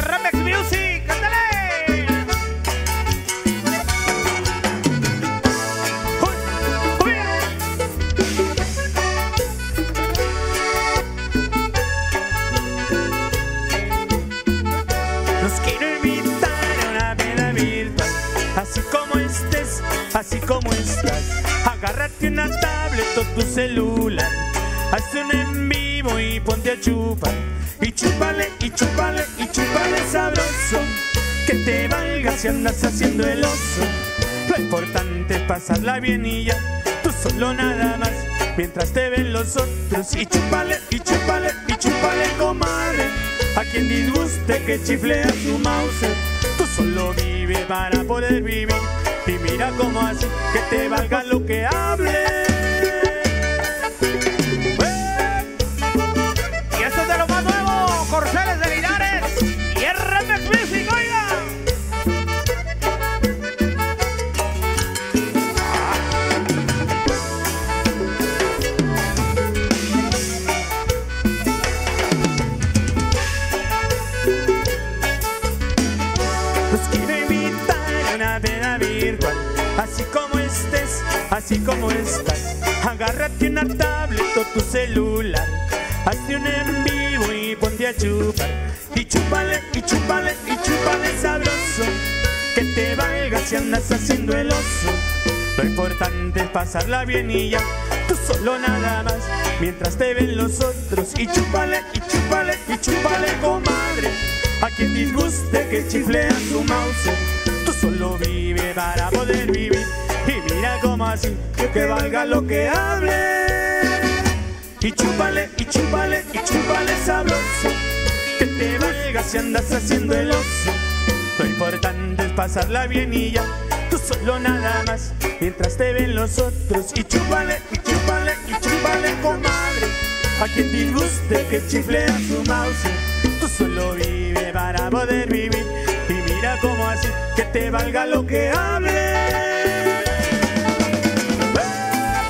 Remex Music, cántale. Uy, uy. Los quiero invitar a una vida virtual, así como estés, así como estás. Agárrate una tablet o tu celular, haz un en vivo y ponte a chupar. Y chúpale, y chúpale, y chúpale sabroso. Que te valga si andas haciendo el oso. Lo importante es pasarla bien y ya. Tú solo nada más. Mientras te ven los otros. Y chúpale, y chúpale, y chúpale, comadre. A quien disguste que chiflea su mouse. Tú solo vive para poder vivir. Y mira cómo hace que te valga lo que hable. Los quiero invitar a una peda virtual, así como estés, así como estás. Agárrate una tablet o tu celular, hazte un en vivo y ponte a chupar. Y chúpale, y chúpale, y chúpale sabroso, que te valga si andas haciendo el oso. Lo importante es pasarla bien y ya, tú solo nada más, mientras te ven los otros. Y chúpale, y chúpale, y chúpale. A quien disguste que chiflea su mouse, tú solo vive para poder vivir. Y mira cómo así, que valga lo que hable. Y chúpale, y chúpale, y chúpale sabroso, que te valga si andas haciendo el oso. Lo importante es pasarla bien y ya, tú solo nada más, mientras te ven los otros. Y chúpale, y chúpale, y chúpale, comadre. A quien disguste que chiflea su mouse, tú solo vive para poder vivir. Y mira cómo así, que te valga lo que hable.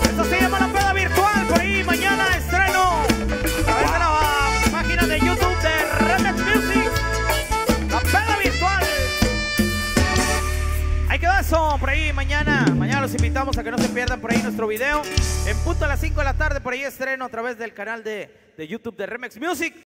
Esto se llama la peda virtual, por ahí mañana estreno a través de la página de YouTube de RMX Music. La peda virtual. Ahí quedó eso, por ahí mañana. Mañana los invitamos a que no se pierdan por ahí nuestro video. En punto a las 5 de la tarde, por ahí estreno a través del canal de, de YouTube de Remex Music.